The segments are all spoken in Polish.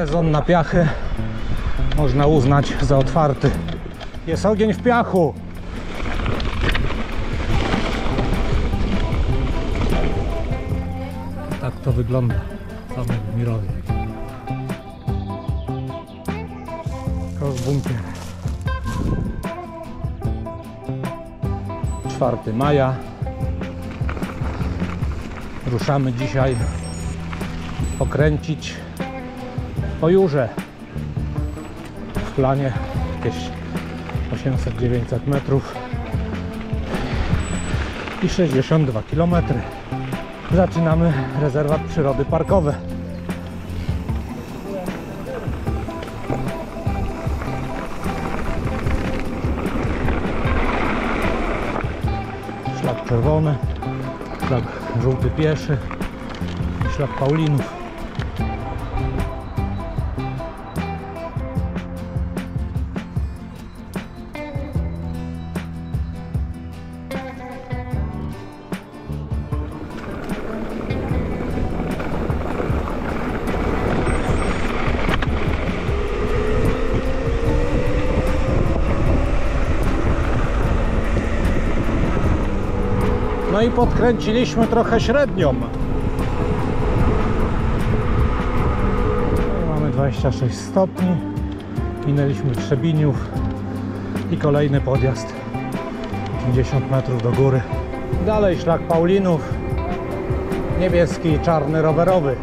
Sezon na piachy można uznać za otwarty. Jest ogień w piachu. Tak to wygląda w Mirowie. Rozbunkier. 4 maja. Ruszamy dzisiaj pokręcić po Jurze. W planie jakieś 800-900 metrów i 62 km. Zaczynamy rezerwat przyrody parkowe. Szlak czerwony, szlak żółty pieszy, i szlak Paulinów. No i podkręciliśmy trochę średnią. Mamy 26 stopni. Minęliśmy Trzebiniów i kolejny podjazd 50 metrów do góry. Dalej szlak Paulinów. Niebieski i czarny rowerowy.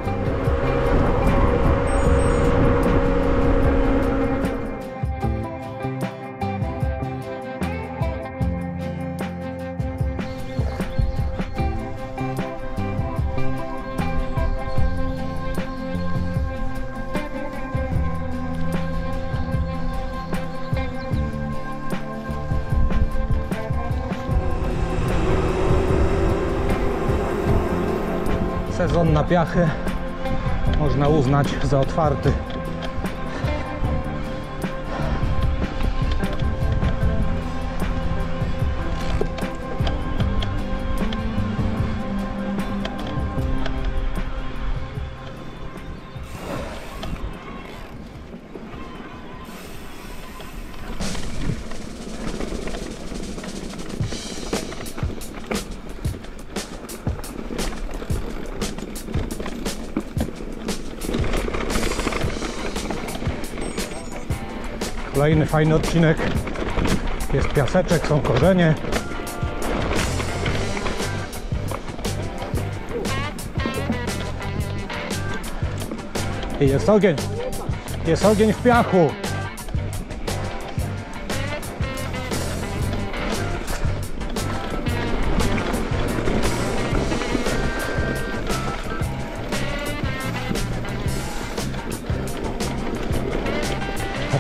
Sezon na piachy można uznać za otwarty. Kolejny fajny odcinek. Jest piaseczek, są korzenie. I jest ogień. Jest ogień w piachu.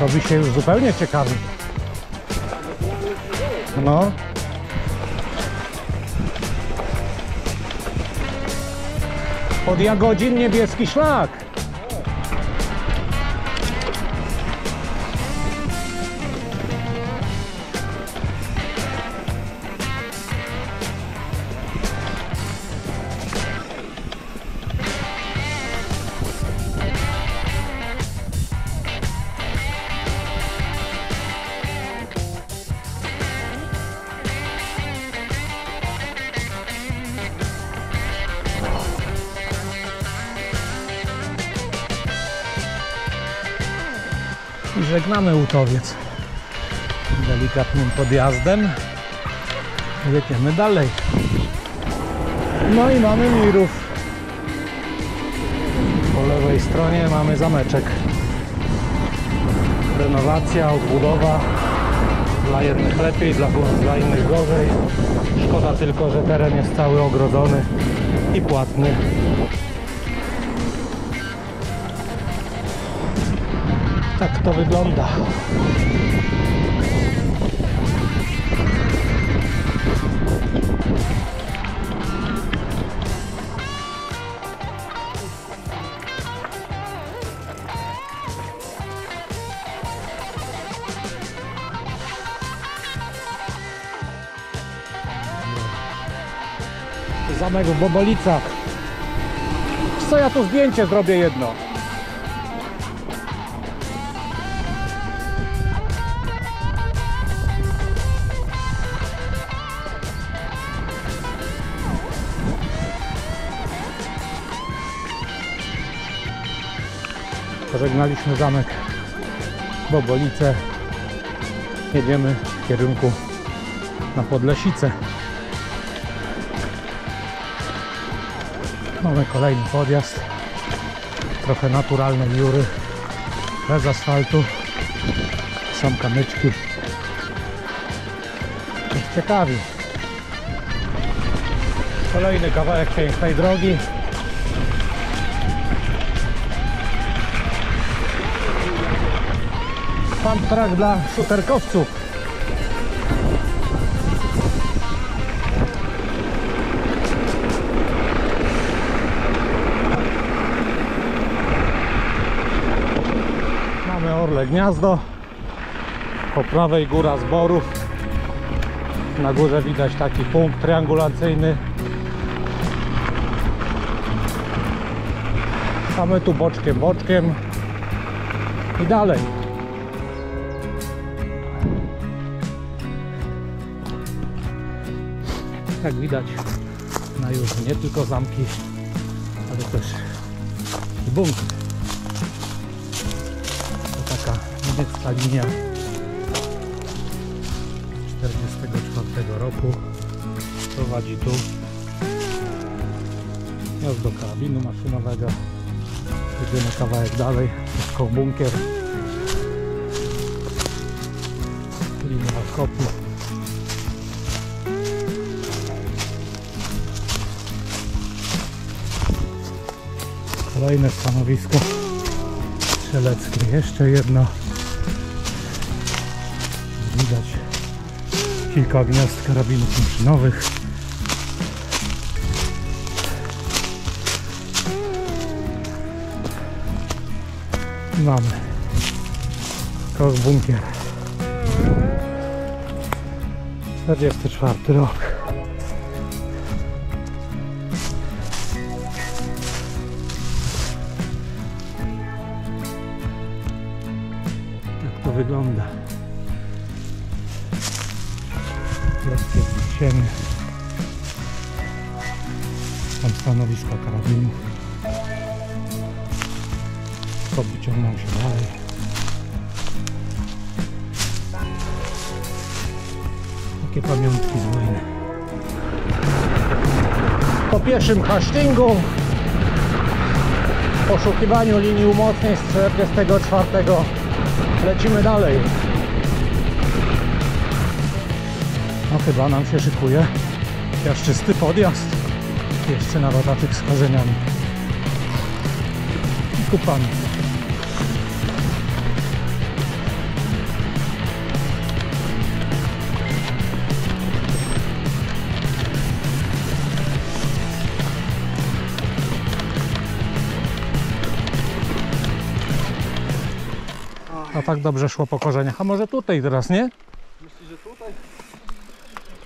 Robi się już zupełnie ciekawy. No. Od Jagodzin niebieski szlak. I żegnamy Łutowiec. Delikatnym podjazdem. Jedziemy dalej. No i mamy Mirów. Po lewej stronie mamy zameczek. Renowacja, odbudowa. Dla jednych lepiej, dla, dla innych gorzej. Szkoda tylko, że teren jest cały ogrodzony i płatny. Tak to wygląda. Zamek w Bobolicach. Co ja tu zdjęcie zrobię jedno? Pożegnaliśmy zamek Bobolice. Jedziemy w kierunku na Podlesice. Mamy kolejny podjazd. Trochę naturalnej jury. Bez asfaltu. Są kamyczki. Jest ciekawi. Kolejny kawałek pięknej drogi. Pump track dla szuterkowców. Mamy Orle Gniazdo. Po prawej góra zborów. Na górze widać taki punkt triangulacyjny. A my tu boczkiem, boczkiem i dalej. Jak widać na już nie tylko zamki, ale też bunkry. To taka niemiecka linia 44 roku. Prowadzi tu do karabinu maszynowego. Jedziemy kawałek dalej, jest bunkier. Kolejne stanowisko strzeleckie. Jeszcze jedno. Widać kilka gniazd karabinów maszynowych. Mamy koło bunkier. 44 rok. Wygląda. Ziemi. Tam stanowiska karabinów. Kobi ciągną się dalej. Takie pamiątki z wojny. Po pierwszym hasztingu poszukiwaniu linii umocnej z 44 lecimy dalej. No chyba nam się szykuje piaszczysty podjazd. Jeszcze na rodaczek z korzeniami. I kupami. Tak dobrze szło po korzeniach. A może tutaj teraz, nie? Myślisz, że tutaj?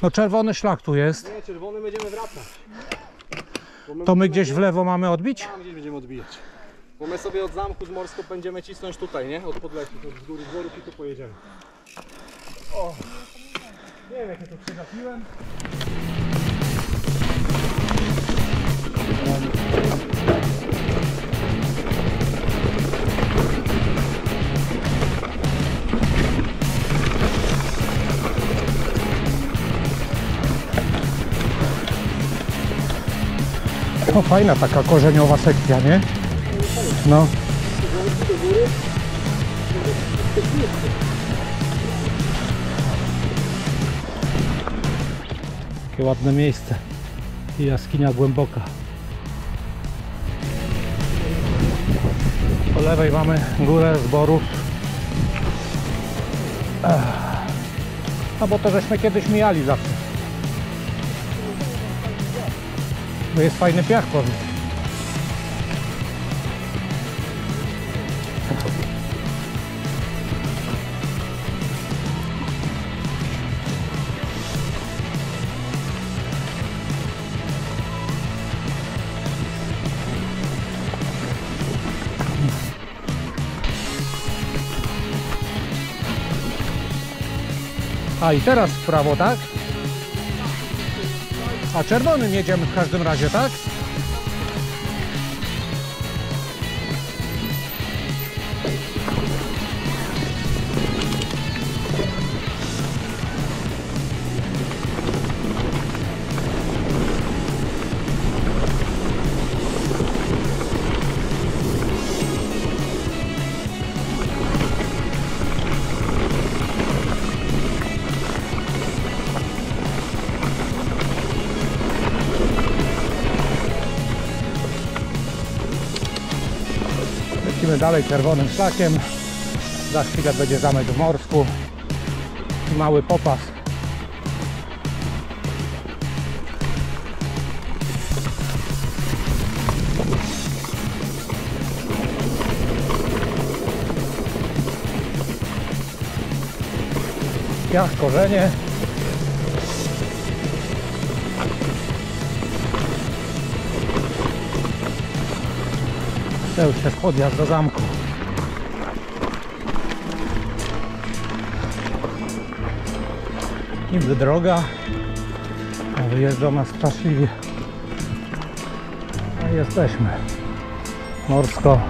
No czerwony szlak tu jest. Nie, czerwony będziemy wracać. Bo To my gdzieś w lewo mamy odbić? Tam gdzieś będziemy odbijać. Bo my sobie od zamku z Morsko będziemy cisnąć tutaj, nie? Od Podleśnych, od góry dworów i tu pojedziemy. O! Nie wiem jak ja to przegapiłem. O, fajna taka korzeniowa sekcja, nie? No. Takie ładne miejsce. I jaskinia głęboka. Po lewej mamy górę zborów. A bo to żeśmy kiedyś mijali zawsze. Bo jest fajny piach. A i teraz w prawo, tak? A czerwonym jedziemy w każdym razie, tak? Dalej czerwonym szlakiem. Za chwilę będzie zamek w Morsku mały popas. Piach, korzenie. To już podjazd do zamku. Niby droga, a wyjeżdża nas straszliwie. No i jesteśmy. Morsko,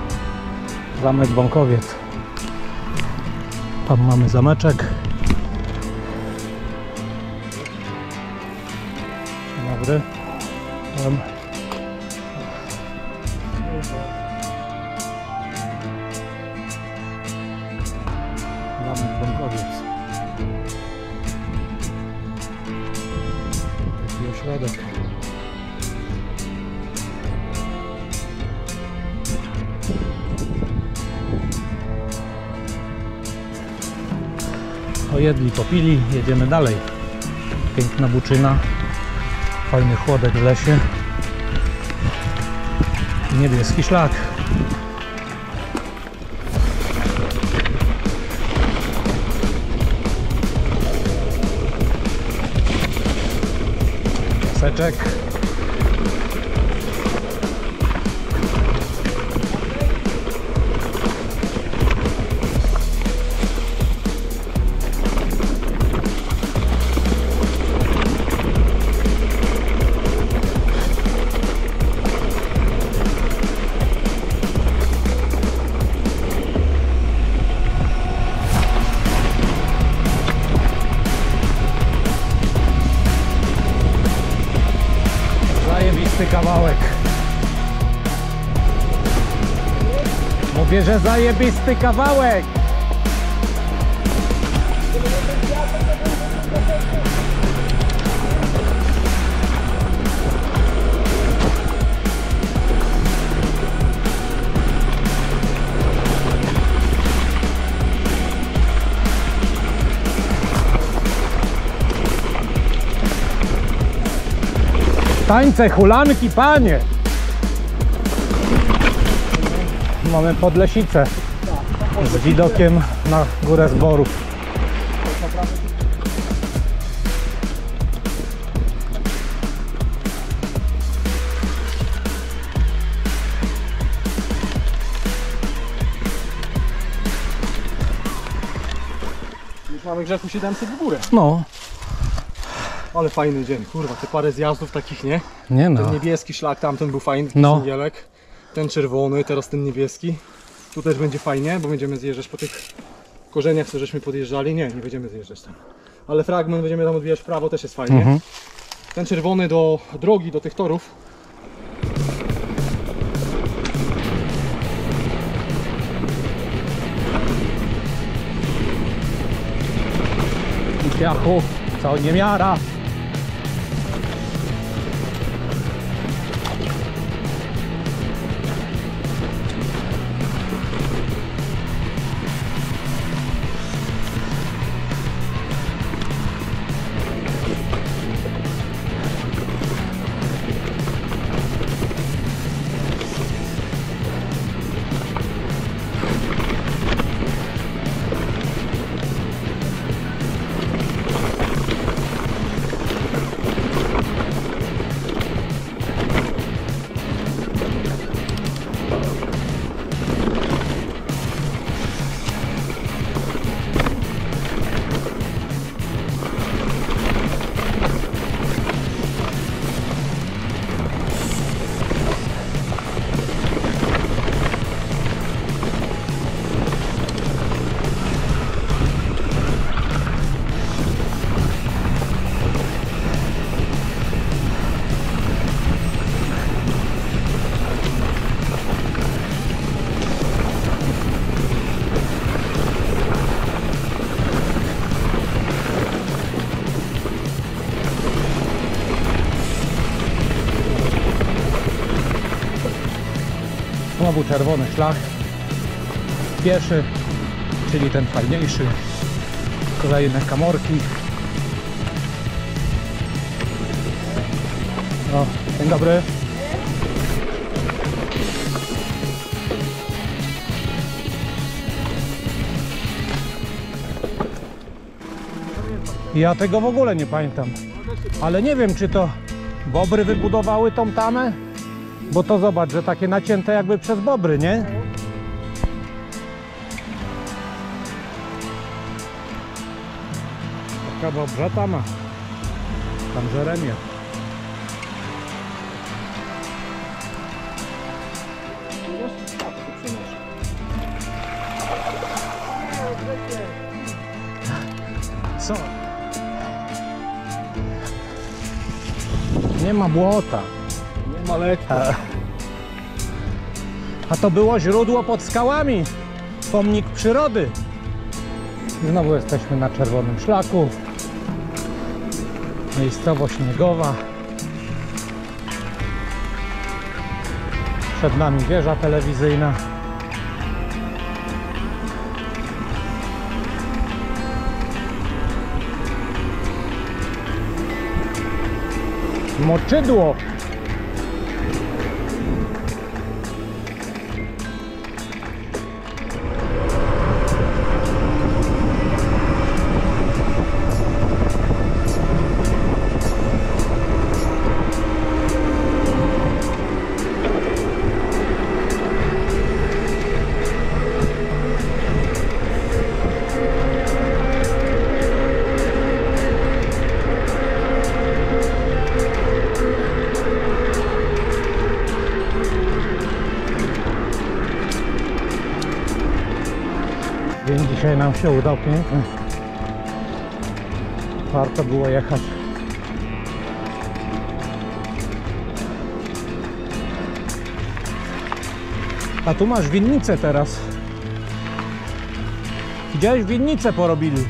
zamek Bąkowiec. Tam mamy zameczek. Dzień dobry. Zamek Bąkowiec. Taki ośrodek. Pojedli, popili, jedziemy dalej. Piękna buczyna, fajny chłodek w lesie. Niebieski szlak. check. Mówię, że zajebisty kawałek. Tańce, hulanki, panie. Mamy podlesicę z widokiem na górę zborów. Już mamy grzechu 700 w górę. No, Ale fajny dzień, kurwa, te parę zjazdów takich, nie? nie Ten no. niebieski szlak tamten był fajny, No. singielek. Ten czerwony, teraz ten niebieski. Tu też będzie fajnie, bo będziemy zjeżdżać po tych korzeniach, co żeśmy podjeżdżali. Nie, nie będziemy zjeżdżać tam. Ale fragment będziemy tam odbijać w prawo, też jest fajnie. Mhm. Ten czerwony do drogi, do tych torów. Piachu, co nie czerwony szlak. pieszy, czyli ten fajniejszy. Kolejne kamorki. O, dzień dobry. Ja tego w ogóle nie pamiętam. Ale nie wiem, czy to bobry wybudowały tą tamę? Bo to zobacz, że takie nacięte jakby przez bobry, nie? Taka dobrze tama. Tam Żeremie. Co? Nie ma błota. A to było źródło pod skałami. Pomnik przyrody. Znowu jesteśmy na czerwonym szlaku. Miejscowość Śniegowa. Przed nami wieża telewizyjna. Moczydło. Dzisiaj nam się udał piękny. Warto było jechać. A tu masz winnicę teraz. Widziałeś winnicę porobili.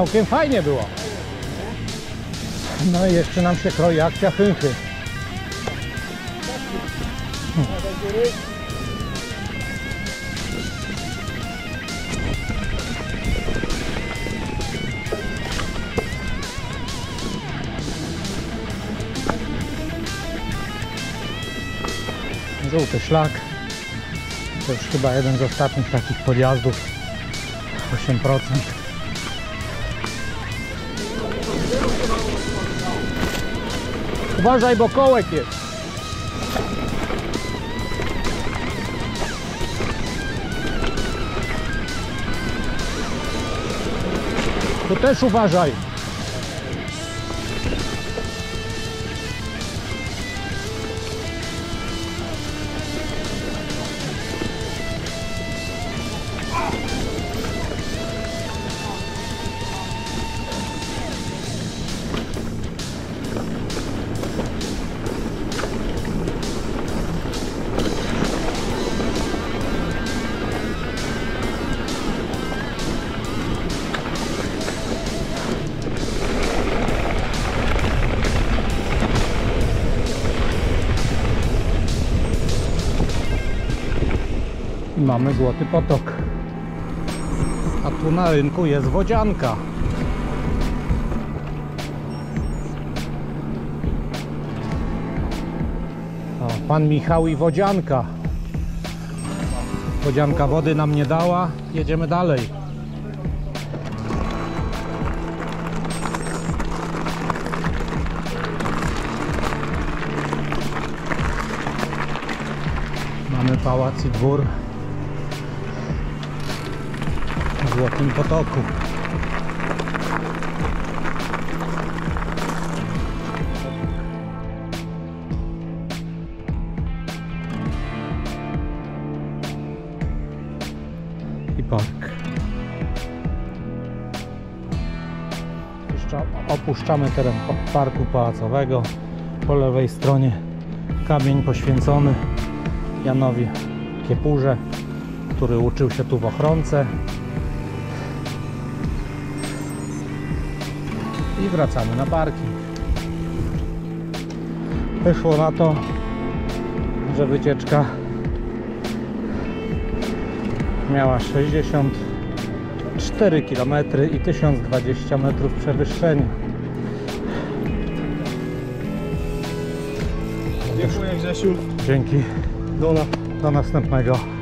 Całkiem fajnie było. No i jeszcze nam się kroi akcja Chynchy. Żółty szlak. To już chyba jeden z ostatnich takich podjazdów. 8%. Uważaj, bo kołek jest. Tu też uważaj. mamy Złoty Potok. A tu na rynku jest wodzianka. O, pan Michał i wodzianka. Wodzianka wody nam nie dała. Jedziemy dalej. Mamy pałac i dwór Złotym Potoku. I park. Opuszcza- Opuszczamy teren pa- parku pałacowego. Po lewej stronie kamień poświęcony Janowi Kiepurze, który uczył się tu w ochronce. I wracamy na parking. Wyszło na to, że wycieczka miała 64 km i 1020 metrów przewyższenia. Dziękuję Grzesiu. Dzięki. Do, na, Do następnego.